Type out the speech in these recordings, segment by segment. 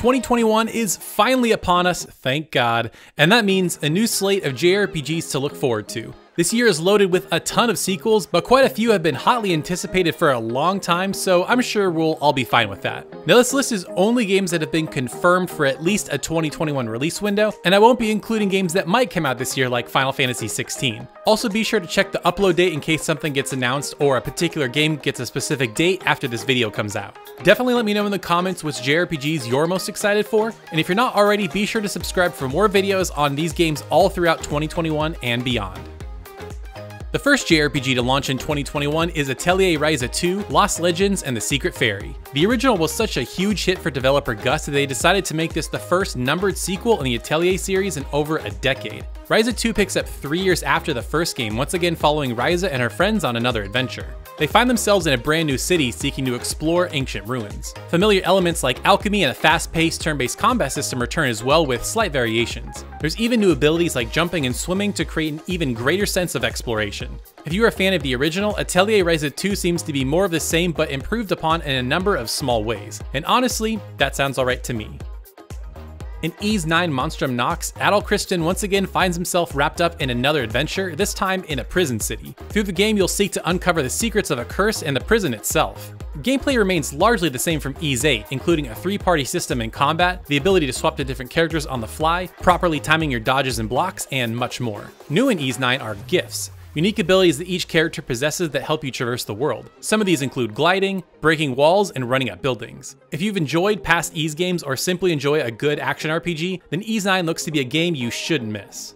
2021 is finally upon us, thank God, and that means a new slate of JRPGs to look forward to. This year is loaded with a ton of sequels, but quite a few have been hotly anticipated for a long time, so I'm sure we'll all be fine with that. Now this list is only games that have been confirmed for at least a 2021 release window, and I won't be including games that might come out this year like Final Fantasy XVI. Also be sure to check the upload date in case something gets announced or a particular game gets a specific date after this video comes out. Definitely let me know in the comments which JRPGs you're most excited for, and if you're not already, be sure to subscribe for more videos on these games all throughout 2021 and beyond. The first JRPG to launch in 2021 is Atelier Ryza 2, Lost Legends, and The Secret Fairy. The original was such a huge hit for developer Gust that they decided to make this the first numbered sequel in the Atelier series in over a decade. Ryza 2 picks up three years after the first game, once again following Ryza and her friends on another adventure. They find themselves in a brand new city seeking to explore ancient ruins. Familiar elements like alchemy and a fast-paced turn-based combat system return as well with slight variations. There's even new abilities like jumping and swimming to create an even greater sense of exploration. If you are a fan of the original, Atelier Ryza 2 seems to be more of the same but improved upon in a number of small ways. And honestly, that sounds alright to me. In Ys 9 Monstrum Nox, Adol Christin once again finds himself wrapped up in another adventure, this time in a prison city. Through the game, you'll seek to uncover the secrets of a curse and the prison itself. Gameplay remains largely the same from Ys 8, including a three-party system in combat, the ability to swap to different characters on the fly, properly timing your dodges and blocks, and much more. New in Ys 9 are gifts, unique abilities that each character possesses that help you traverse the world. Some of these include gliding, breaking walls, and running up buildings. If you've enjoyed past Ys games or simply enjoy a good action RPG, then Ys 9 looks to be a game you shouldn't miss.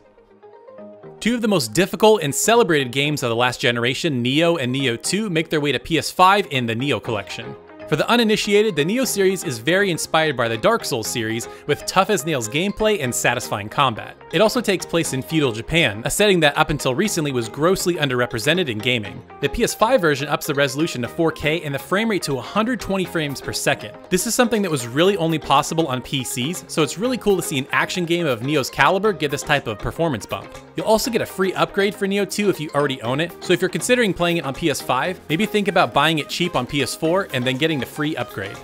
Two of the most difficult and celebrated games of the last generation, Nioh and Nioh 2, make their way to PS5 in the Nioh collection. For the uninitiated, the Nioh series is very inspired by the Dark Souls series, with tough as nails gameplay and satisfying combat. It also takes place in feudal Japan, a setting that up until recently was grossly underrepresented in gaming. The PS5 version ups the resolution to 4K and the frame rate to 120 frames per second. This is something that was really only possible on PCs, so it's really cool to see an action game of Nioh's caliber get this type of performance bump. You'll also get a free upgrade for Nioh 2 if you already own it, so if you're considering playing it on PS5, maybe think about buying it cheap on PS4 and then getting getting the free upgrade.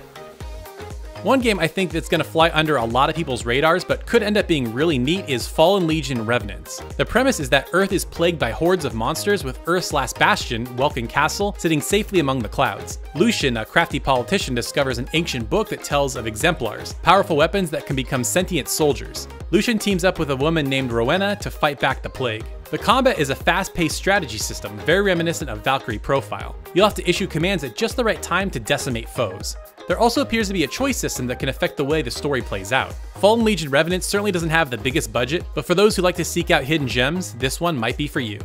One game I think that's going to fly under a lot of people's radars but could end up being really neat is Fallen Legion Revenants. The premise is that Earth is plagued by hordes of monsters with Earth's last bastion, Welkin Castle, sitting safely among the clouds. Lucian, a crafty politician, discovers an ancient book that tells of exemplars, powerful weapons that can become sentient soldiers. Lucian teams up with a woman named Rowena to fight back the plague. The combat is a fast-paced strategy system, very reminiscent of Valkyrie Profile. You'll have to issue commands at just the right time to decimate foes. There also appears to be a choice system that can affect the way the story plays out. Fallen Legion Revenant certainly doesn't have the biggest budget, but for those who like to seek out hidden gems, this one might be for you.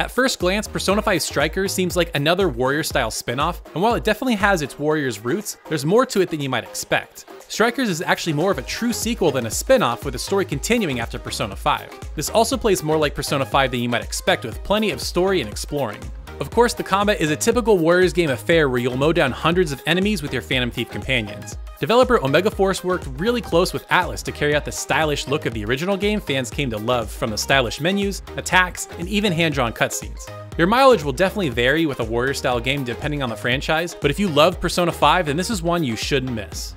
At first glance, Persona 5 Strikers seems like another warrior-style spin-off, and while it definitely has its warrior's roots, there's more to it than you might expect. Strikers is actually more of a true sequel than a spin-off with the story continuing after Persona 5. This also plays more like Persona 5 than you might expect with plenty of story and exploring. Of course, the combat is a typical Warriors game affair where you'll mow down hundreds of enemies with your Phantom Thief companions. Developer Omega Force worked really close with Atlus to carry out the stylish look of the original game fans came to love from the stylish menus, attacks, and even hand-drawn cutscenes. Your mileage will definitely vary with a Warrior style game depending on the franchise, but if you love Persona 5, then this is one you shouldn't miss.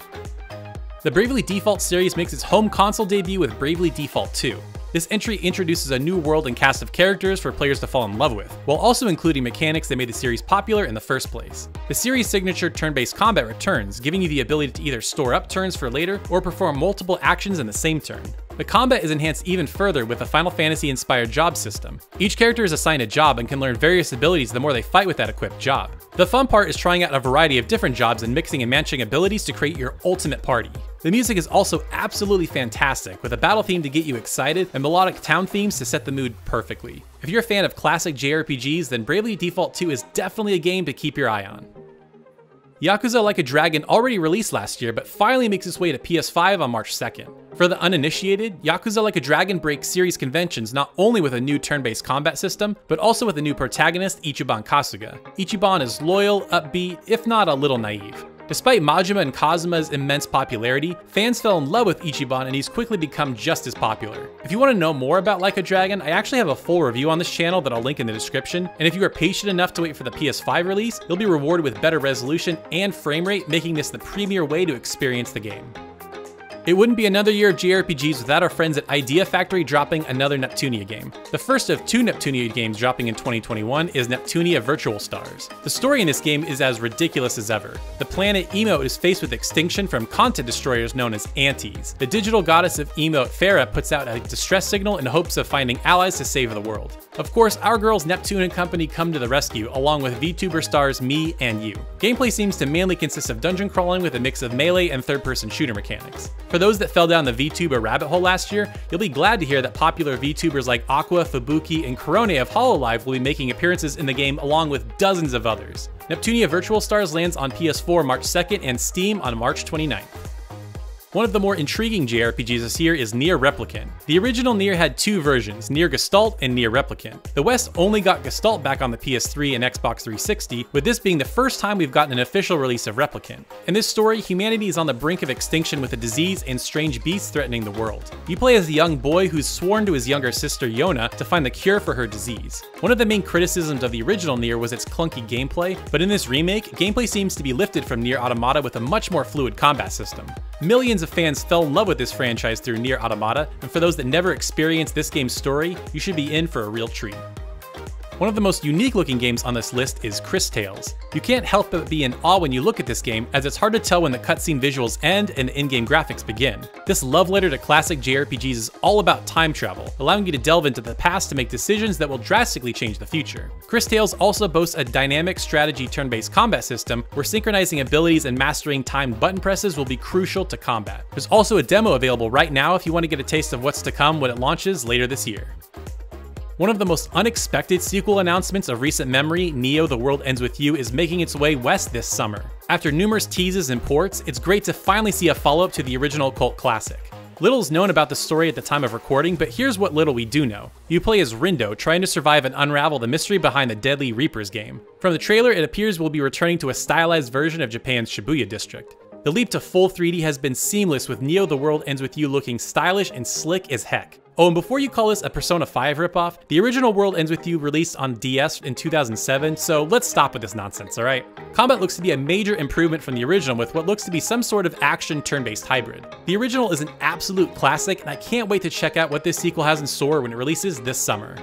The Bravely Default series makes its home console debut with Bravely Default 2. This entry introduces a new world and cast of characters for players to fall in love with, while also including mechanics that made the series popular in the first place. The series' signature turn-based combat returns, giving you the ability to either store up turns for later or perform multiple actions in the same turn. The combat is enhanced even further with a Final Fantasy inspired job system. Each character is assigned a job and can learn various abilities the more they fight with that equipped job. The fun part is trying out a variety of different jobs and mixing and matching abilities to create your ultimate party. The music is also absolutely fantastic, with a battle theme to get you excited and melodic town themes to set the mood perfectly. If you're a fan of classic JRPGs, then Bravely Default 2 is definitely a game to keep your eye on. Yakuza Like a Dragon already released last year, but finally makes its way to PS5 on March 2nd. For the uninitiated, Yakuza Like a Dragon breaks series conventions not only with a new turn-based combat system, but also with a new protagonist, Ichiban Kasuga. Ichiban is loyal, upbeat, if not a little naive. Despite Majima and Kazuma's immense popularity, fans fell in love with Ichiban and he's quickly become just as popular. If you want to know more about Like a Dragon, I actually have a full review on this channel that I'll link in the description, and if you are patient enough to wait for the PS5 release, you'll be rewarded with better resolution and frame rate, making this the premier way to experience the game. It wouldn't be another year of JRPGs without our friends at Idea Factory dropping another Neptunia game. The first of two Neptunia games dropping in 2021 is Neptunia Virtual Stars. The story in this game is as ridiculous as ever. The planet Emote is faced with extinction from content destroyers known as Antis. The digital goddess of Emote, Farah, puts out a distress signal in hopes of finding allies to save the world. Of course, our girls Neptune and company come to the rescue, along with VTuber stars me and you. Gameplay seems to mainly consist of dungeon crawling with a mix of melee and third-person shooter mechanics. For those that fell down the VTuber rabbit hole last year, you'll be glad to hear that popular VTubers like Aqua, Fubuki, and Korone of Hololive will be making appearances in the game along with dozens of others. Neptunia Virtual Stars lands on PS4 March 2nd and Steam on March 29th. One of the more intriguing JRPGs this year is Nier Replicant. The original Nier had two versions, Nier Gestalt and Nier Replicant. The West only got Gestalt back on the PS3 and Xbox 360, with this being the first time we've gotten an official release of Replicant. In this story, humanity is on the brink of extinction with a disease and strange beasts threatening the world. You play as a young boy who's sworn to his younger sister Yonah to find the cure for her disease. One of the main criticisms of the original Nier was its clunky gameplay, but in this remake, gameplay seems to be lifted from Nier Automata with a much more fluid combat system. Millions of fans fell in love with this franchise through Nier Automata, and for those that never experienced this game's story, you should be in for a real treat. One of the most unique looking games on this list is Cris Tales. You can't help but be in awe when you look at this game, as it's hard to tell when the cutscene visuals end and the in-game graphics begin. This love letter to classic JRPGs is all about time travel, allowing you to delve into the past to make decisions that will drastically change the future. Cris Tales also boasts a dynamic strategy turn-based combat system, where synchronizing abilities and mastering timed button presses will be crucial to combat. There's also a demo available right now if you want to get a taste of what's to come when it launches later this year. One of the most unexpected sequel announcements of recent memory, Neo The World Ends With You, is making its way west this summer. After numerous teases and ports, it's great to finally see a follow up to the original cult classic. Little's known about the story at the time of recording, but here's what little we do know. You play as Rindo, trying to survive and unravel the mystery behind the Deadly Reapers game. From the trailer, it appears we'll be returning to a stylized version of Japan's Shibuya district. The leap to full 3D has been seamless with Neo The World Ends With You looking stylish and slick as heck. Oh, and before you call this a Persona 5 ripoff, the original World Ends With You released on DS in 2007, so let's stop with this nonsense, alright? Combat looks to be a major improvement from the original with what looks to be some sort of action turn-based hybrid. The original is an absolute classic, and I can't wait to check out what this sequel has in store when it releases this summer.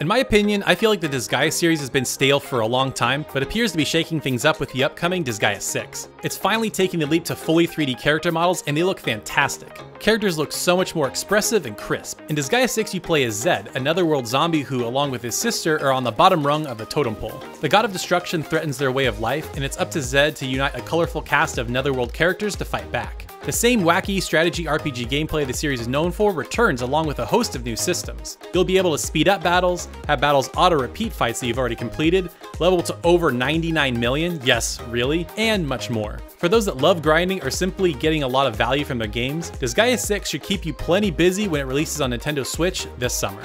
In my opinion, I feel like the Disgaea series has been stale for a long time, but appears to be shaking things up with the upcoming Disgaea 6. It's finally taking the leap to fully 3D character models, and they look fantastic. Characters look so much more expressive and crisp. In Disgaea 6, you play as Zed, a netherworld zombie who, along with his sister, are on the bottom rung of the totem pole. The god of destruction threatens their way of life, and it's up to Zed to unite a colorful cast of netherworld characters to fight back. The same wacky strategy RPG gameplay the series is known for returns along with a host of new systems. You'll be able to speed up battles, have battles auto-repeat fights that you've already completed, level to over 99 million, yes, really, and much more. For those that love grinding or simply getting a lot of value from their games, Disgaea 6 should keep you plenty busy when it releases on Nintendo Switch this summer.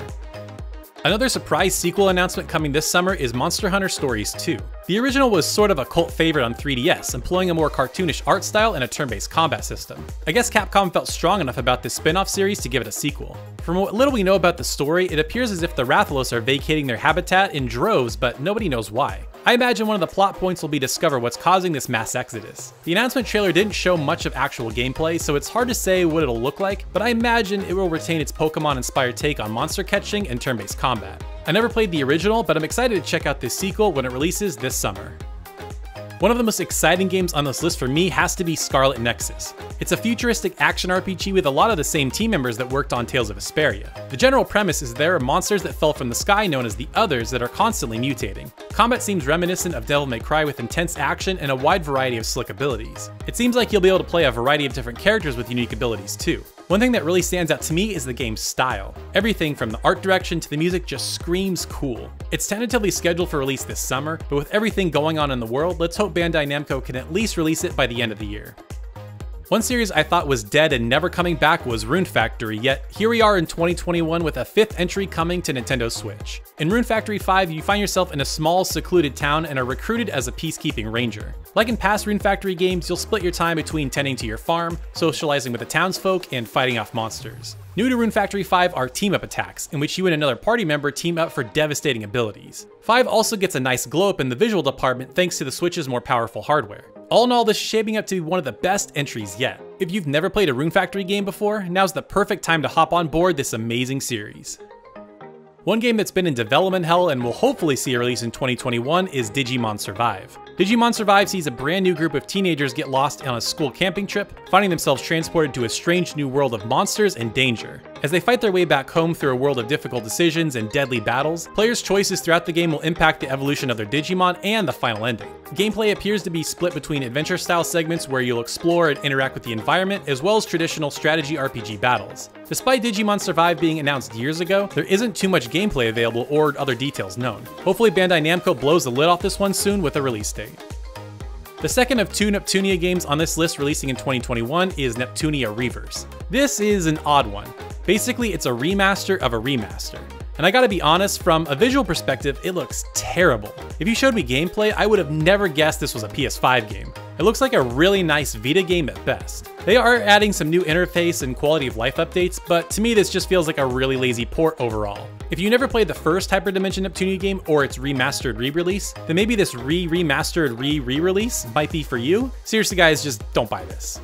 Another surprise sequel announcement coming this summer is Monster Hunter Stories 2. The original was sort of a cult favorite on 3DS, employing a more cartoonish art style and a turn-based combat system. I guess Capcom felt strong enough about this spin-off series to give it a sequel. From what little we know about the story, it appears as if the Rathalos are vacating their habitat in droves, but nobody knows why. I imagine one of the plot points will be discover what's causing this mass exodus. The announcement trailer didn't show much of actual gameplay, so it's hard to say what it'll look like, but I imagine it will retain its Pokemon-inspired take on monster catching and turn-based combat. I never played the original, but I'm excited to check out this sequel when it releases this summer. One of the most exciting games on this list for me has to be Scarlet Nexus. It's a futuristic action RPG with a lot of the same team members that worked on Tales of Vesperia. The general premise is there are monsters that fell from the sky known as the Others that are constantly mutating. Combat seems reminiscent of Devil May Cry with intense action and a wide variety of slick abilities. It seems like you'll be able to play a variety of different characters with unique abilities too. One thing that really stands out to me is the game's style. Everything from the art direction to the music just screams cool. It's tentatively scheduled for release this summer, but with everything going on in the world, let's hope Bandai Namco can at least release it by the end of the year. One series I thought was dead and never coming back was Rune Factory, yet here we are in 2021 with a fifth entry coming to Nintendo Switch. In Rune Factory 5, you find yourself in a small, secluded town and are recruited as a peacekeeping ranger. Like in past Rune Factory games, you'll split your time between tending to your farm, socializing with the townsfolk, and fighting off monsters. New to Rune Factory 5 are team up attacks, in which you and another party member team up for devastating abilities. 5 also gets a nice glow up in the visual department thanks to the Switch's more powerful hardware. All in all, this is shaping up to be one of the best entries yet. If you've never played a Rune Factory game before, now's the perfect time to hop on board this amazing series. One game that's been in development hell and will hopefully see a release in 2021 is Digimon Survive. Digimon Survive sees a brand new group of teenagers get lost on a school camping trip, finding themselves transported to a strange new world of monsters and danger. As they fight their way back home through a world of difficult decisions and deadly battles, players' choices throughout the game will impact the evolution of their Digimon and the final ending. Gameplay appears to be split between adventure style segments where you'll explore and interact with the environment, as well as traditional strategy RPG battles. Despite Digimon Survive being announced years ago, there isn't too much gameplay available or other details known. Hopefully Bandai Namco blows the lid off this one soon with a release date. The second of two Neptunia games on this list releasing in 2021 is Neptunia Reverse. This is an odd one. Basically, it's a remaster of a remaster. And I gotta be honest, from a visual perspective, it looks terrible. If you showed me gameplay, I would have never guessed this was a PS5 game. It looks like a really nice Vita game at best. They are adding some new interface and quality of life updates, but to me this just feels like a really lazy port overall. If you never played the first Hyperdimension Neptunia game or its remastered re-release, then maybe this re-remastered re-re-release might be for you. Seriously guys, just don't buy this.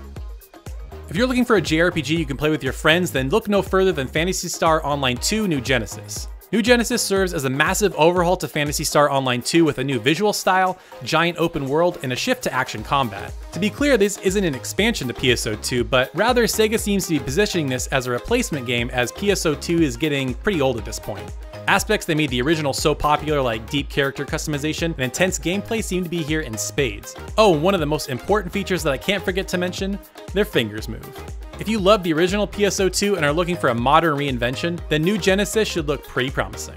If you're looking for a JRPG you can play with your friends, then look no further than Phantasy Star Online 2 New Genesis. New Genesis serves as a massive overhaul to Phantasy Star Online 2 with a new visual style, giant open world, and a shift to action combat. To be clear, this isn't an expansion to PSO2, but rather Sega seems to be positioning this as a replacement game as PSO2 is getting pretty old at this point. Aspects that made the original so popular like deep character customization and intense gameplay seem to be here in spades. Oh, one of the most important features that I can't forget to mention, their fingers move. If you love the original PSO2 and are looking for a modern reinvention, then New Genesis should look pretty promising.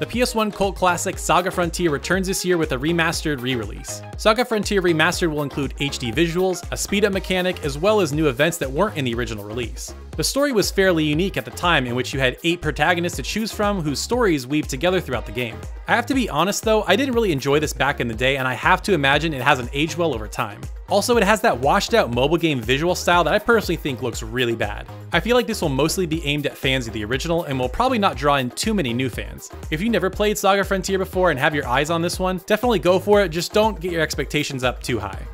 The PS1 cult classic Saga Frontier returns this year with a remastered re-release. Saga Frontier Remastered will include HD visuals, a speed-up mechanic, as well as new events that weren't in the original release. The story was fairly unique at the time in which you had 8 protagonists to choose from whose stories weave together throughout the game. I have to be honest though, I didn't really enjoy this back in the day and I have to imagine it hasn't aged well over time. Also, it has that washed out mobile game visual style that I personally think looks really bad. I feel like this will mostly be aimed at fans of the original and will probably not draw in too many new fans. If you never played Saga Frontier before and have your eyes on this one, definitely go for it, just don't get your expectations up too high.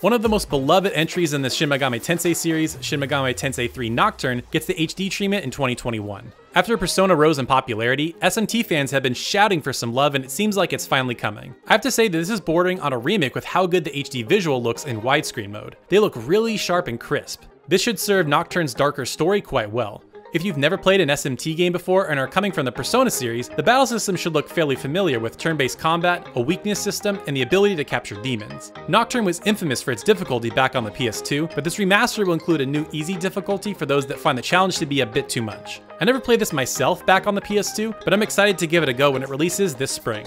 One of the most beloved entries in the Shin Megami Tensei series, Shin Megami Tensei 3 Nocturne, gets the HD treatment in 2021. After Persona rose in popularity, SMT fans have been shouting for some love and it seems like it's finally coming. I have to say that this is bordering on a remake with how good the HD visual looks in widescreen mode. They look really sharp and crisp. This should serve Nocturne's darker story quite well. If you've never played an SMT game before and are coming from the Persona series, the battle system should look fairly familiar with turn-based combat, a weakness system, and the ability to capture demons. Nocturne was infamous for its difficulty back on the PS2, but this remaster will include a new easy difficulty for those that find the challenge to be a bit too much. I never played this myself back on the PS2, but I'm excited to give it a go when it releases this spring.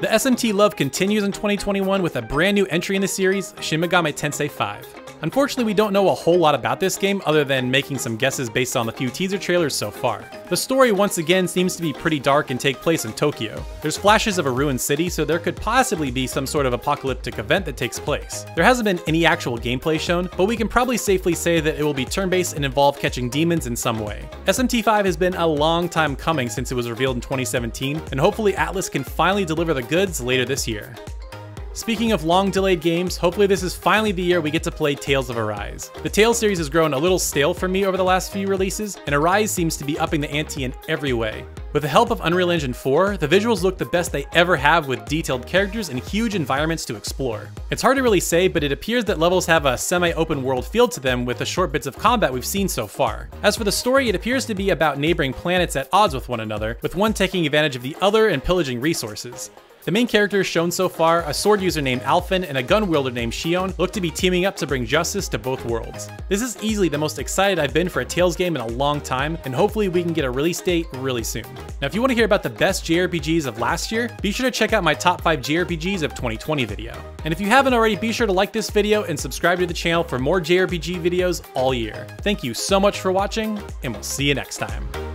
The SMT love continues in 2021 with a brand new entry in the series, Shin Megami Tensei 5. Unfortunately, we don't know a whole lot about this game other than making some guesses based on the few teaser trailers so far. The story once again seems to be pretty dark and take place in Tokyo. There's flashes of a ruined city, so there could possibly be some sort of apocalyptic event that takes place. There hasn't been any actual gameplay shown, but we can probably safely say that it will be turn-based and involve catching demons in some way. SMT5 has been a long time coming since it was revealed in 2017, and hopefully Atlus can finally deliver the goods later this year. Speaking of long delayed games, hopefully this is finally the year we get to play Tales of Arise. The Tales series has grown a little stale for me over the last few releases, and Arise seems to be upping the ante in every way. With the help of Unreal Engine 4, the visuals look the best they ever have with detailed characters and huge environments to explore. It's hard to really say, but it appears that levels have a semi-open world feel to them with the short bits of combat we've seen so far. As for the story, it appears to be about neighboring planets at odds with one another, with one taking advantage of the other and pillaging resources. The main characters shown so far, a sword user named Alphen and a gun wielder named Shion, look to be teaming up to bring justice to both worlds. This is easily the most excited I've been for a Tales game in a long time, and hopefully we can get a release date really soon. Now if you want to hear about the best JRPGs of last year, be sure to check out my top 5 JRPGs of 2020 video. And if you haven't already, be sure to like this video and subscribe to the channel for more JRPG videos all year. Thank you so much for watching, and we'll see you next time.